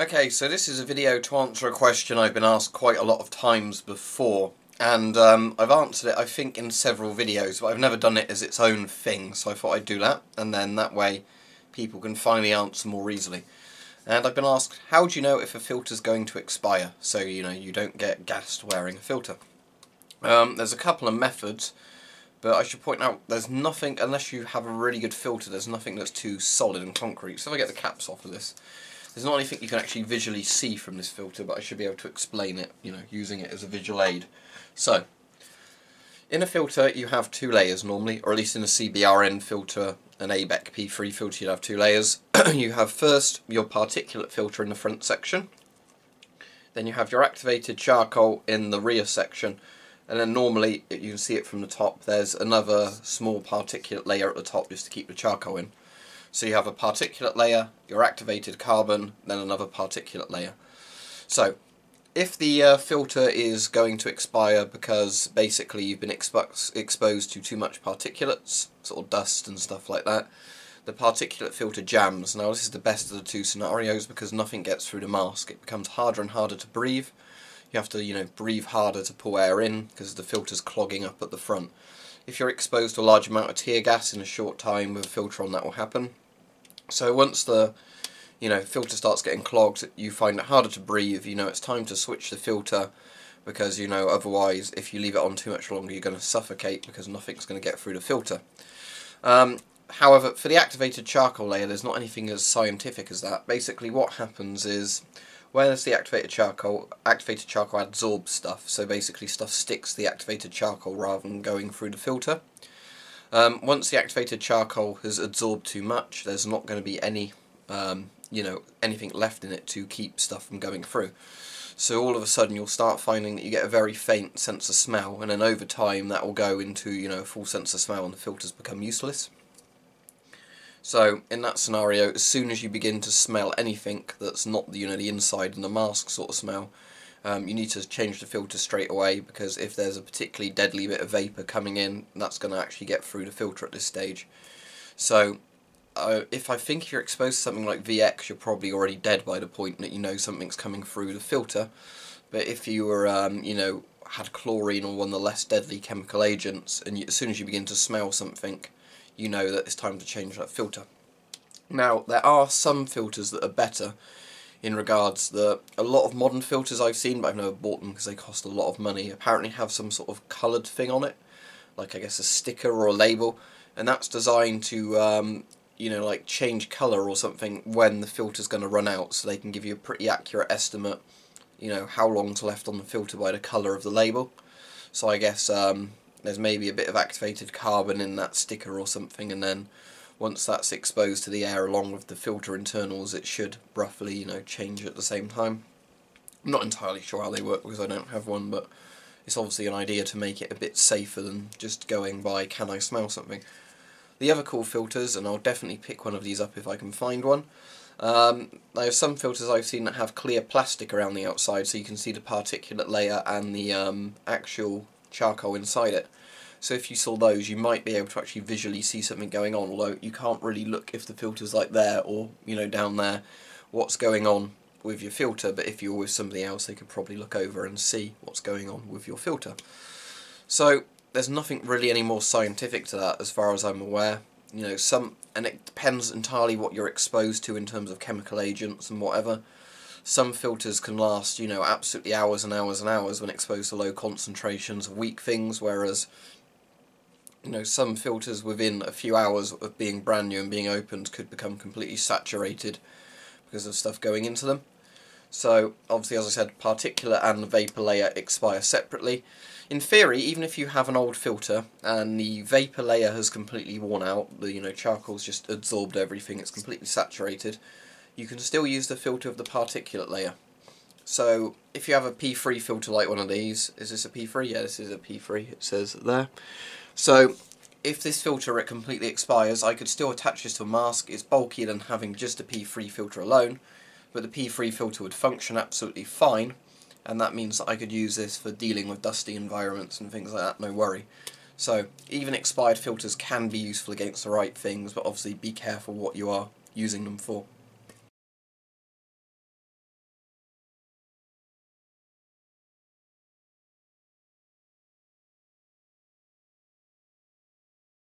Okay, so this is a video to answer a question I've been asked quite a lot of times before. And um, I've answered it, I think, in several videos, but I've never done it as its own thing, so I thought I'd do that, and then that way people can finally answer more easily. And I've been asked, how do you know if a filter's going to expire, so you know you don't get gassed wearing a filter? Um, there's a couple of methods, but I should point out there's nothing, unless you have a really good filter, there's nothing that's too solid and concrete. So if I get the caps off of this, there's not anything you can actually visually see from this filter, but I should be able to explain it, you know, using it as a visual aid. So, in a filter you have two layers normally, or at least in a CBRN filter, an ABEK P3 filter you have two layers. you have first your particulate filter in the front section, then you have your activated charcoal in the rear section, and then normally, you can see it from the top, there's another small particulate layer at the top just to keep the charcoal in. So you have a particulate layer, your activated carbon, then another particulate layer. So, if the uh, filter is going to expire because basically you've been expo exposed to too much particulates, sort of dust and stuff like that, the particulate filter jams. Now this is the best of the two scenarios because nothing gets through the mask. It becomes harder and harder to breathe. You have to, you know, breathe harder to pull air in because the filter's clogging up at the front. If you're exposed to a large amount of tear gas in a short time with a filter on, that will happen. So once the you know filter starts getting clogged, you find it harder to breathe. You know it's time to switch the filter because you know otherwise if you leave it on too much longer you're going to suffocate because nothing's going to get through the filter. Um, however, for the activated charcoal layer, there's not anything as scientific as that. Basically, what happens is when it's the activated charcoal, activated charcoal absorbs stuff, so basically stuff sticks to the activated charcoal rather than going through the filter. Um, once the activated charcoal has absorbed too much, there's not going to be any, um, you know, anything left in it to keep stuff from going through. So all of a sudden you'll start finding that you get a very faint sense of smell, and then over time that will go into, you know, a full sense of smell and the filters become useless. So in that scenario, as soon as you begin to smell anything that's not the, you know, the inside and the mask sort of smell, um, you need to change the filter straight away because if there's a particularly deadly bit of vapour coming in, that's going to actually get through the filter at this stage. So uh, if I think you're exposed to something like VX, you're probably already dead by the point that you know something's coming through the filter. But if you were, um, you know, had chlorine or one of the less deadly chemical agents, and you, as soon as you begin to smell something, you know that it's time to change that filter. Now, there are some filters that are better, in regards that a lot of modern filters I've seen, but I've never bought them because they cost a lot of money, apparently have some sort of coloured thing on it, like I guess a sticker or a label, and that's designed to, um, you know, like change colour or something when the filter's going to run out, so they can give you a pretty accurate estimate, you know, how long's left on the filter by the colour of the label. So I guess um, there's maybe a bit of activated carbon in that sticker or something, and then once that's exposed to the air along with the filter internals it should roughly you know change at the same time. I'm not entirely sure how they work because I don't have one but it's obviously an idea to make it a bit safer than just going by can I smell something. The other cool filters, and I'll definitely pick one of these up if I can find one, um, are some filters I've seen that have clear plastic around the outside so you can see the particulate layer and the um, actual charcoal inside it. So if you saw those, you might be able to actually visually see something going on, although you can't really look if the filter's like there or, you know, down there, what's going on with your filter, but if you're with somebody else, they could probably look over and see what's going on with your filter. So there's nothing really any more scientific to that as far as I'm aware. You know, some, and it depends entirely what you're exposed to in terms of chemical agents and whatever. Some filters can last, you know, absolutely hours and hours and hours when exposed to low concentrations of weak things, whereas you know, some filters within a few hours of being brand new and being opened could become completely saturated because of stuff going into them. So, obviously, as I said, particulate and vapour layer expire separately. In theory, even if you have an old filter and the vapour layer has completely worn out, the you know charcoal's just absorbed everything, it's completely saturated, you can still use the filter of the particulate layer. So, if you have a P3 filter like one of these, is this a P3? Yeah, this is a P3, it says there. So if this filter it completely expires, I could still attach this to a mask. It's bulkier than having just a P3 filter alone, but the P3 filter would function absolutely fine, and that means that I could use this for dealing with dusty environments and things like that, no worry. So even expired filters can be useful against the right things, but obviously be careful what you are using them for.